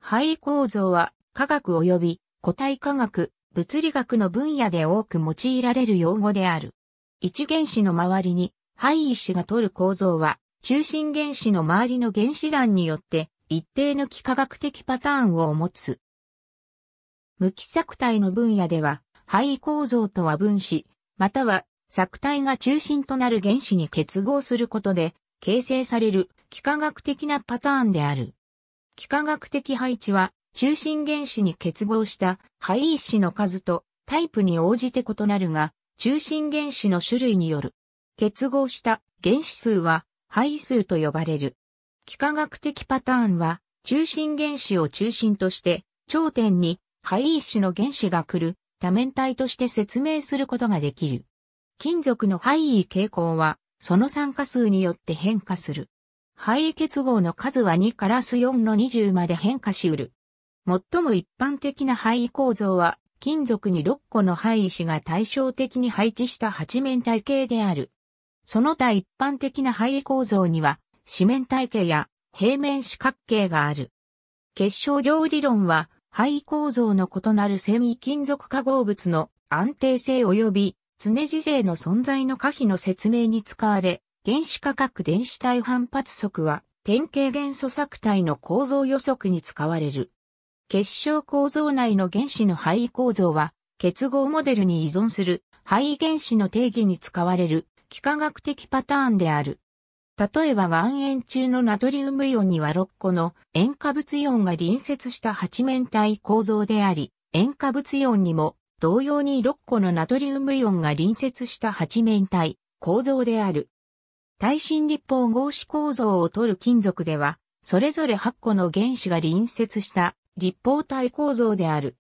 肺構造は科学及び固体科学、物理学の分野で多く用いられる用語である。一原子の周りに肺石が取る構造は中心原子の周りの原子団によって一定の幾何学的パターンを持つ。無機作体の分野では肺構造とは分子、または作体が中心となる原子に結合することで形成される幾何学的なパターンである。幾何学的配置は中心原子に結合した配石の数とタイプに応じて異なるが、中心原子の種類による。結合した原子数は配数と呼ばれる。幾何学的パターンは中心原子を中心として頂点に配石の原子が来る多面体として説明することができる。金属の配位傾向はその酸化数によって変化する。配位結合の数は2から4の20まで変化しうる。最も一般的な配位構造は、金属に6個の配位子が対照的に配置した八面体系である。その他一般的な配位構造には、四面体系や平面四角形がある。結晶状理論は、配位構造の異なる繊維金属化合物の安定性及び常時性の存在の可否の説明に使われ、原子価格電子体反発則は、典型元素作体の構造予測に使われる。結晶構造内の原子の配構造は、結合モデルに依存する配原子の定義に使われる幾何学的パターンである。例えば岩塩中のナトリウムイオンには6個の塩化物イオンが隣接した八面体構造であり、塩化物イオンにも同様に6個のナトリウムイオンが隣接した八面体構造である。耐震立方合子構造を取る金属では、それぞれ8個の原子が隣接した立方体構造である。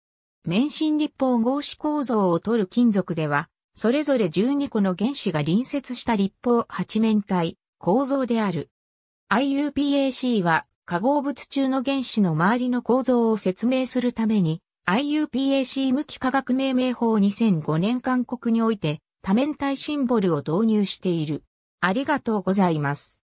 免震立方合子構造を取る金属では、それぞれ12個の原子が隣接した立方八面体構造である。IUPAC は化合物中の原子の周りの構造を説明するために IUPAC 無機化学命名法2005年韓国において多面体シンボルを導入している。ありがとうございます。